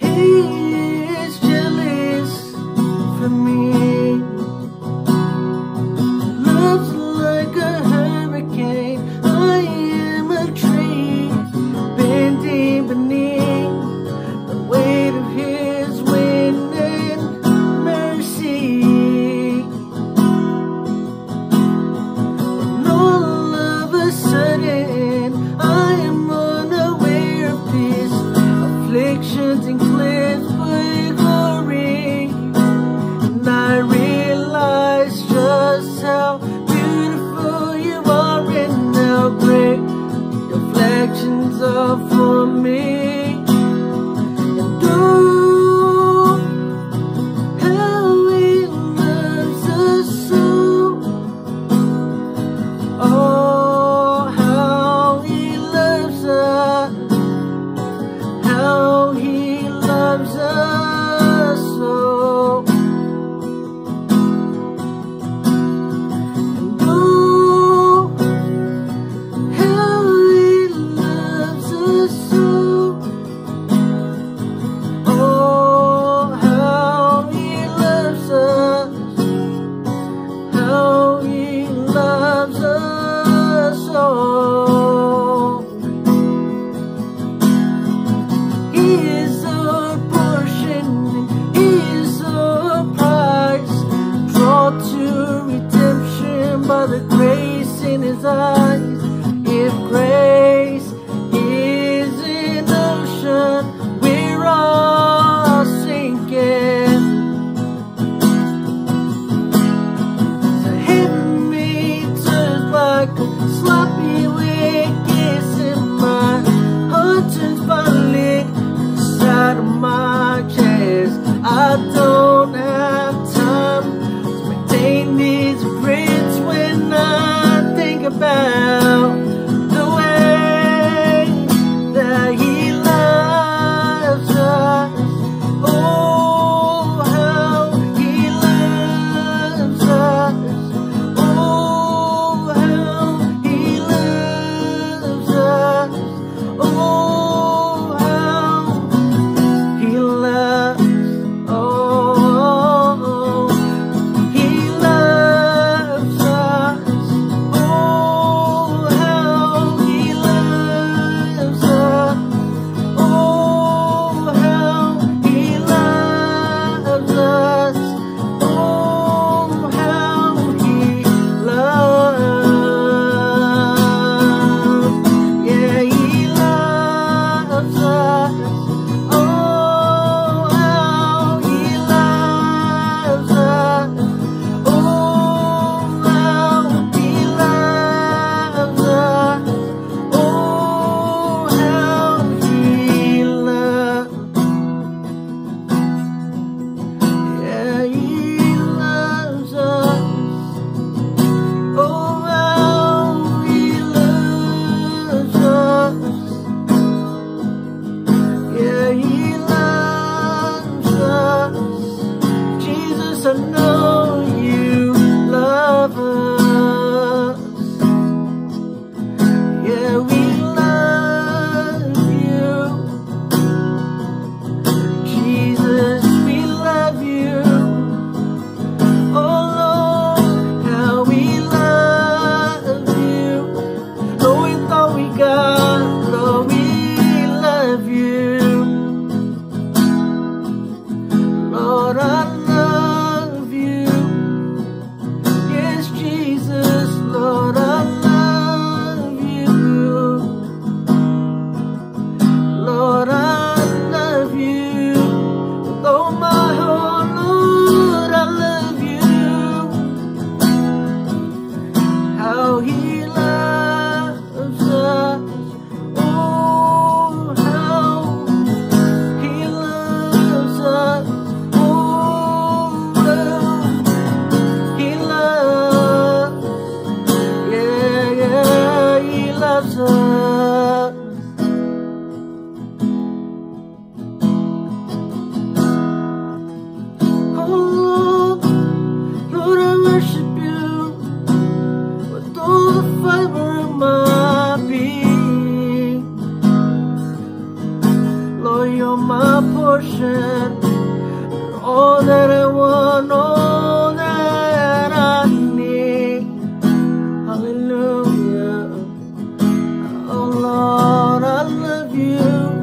Hey. intentions are for me. the grace in his eyes if grace portion. All that I want, all that I need. Hallelujah. Oh Lord, I love you.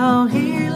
how he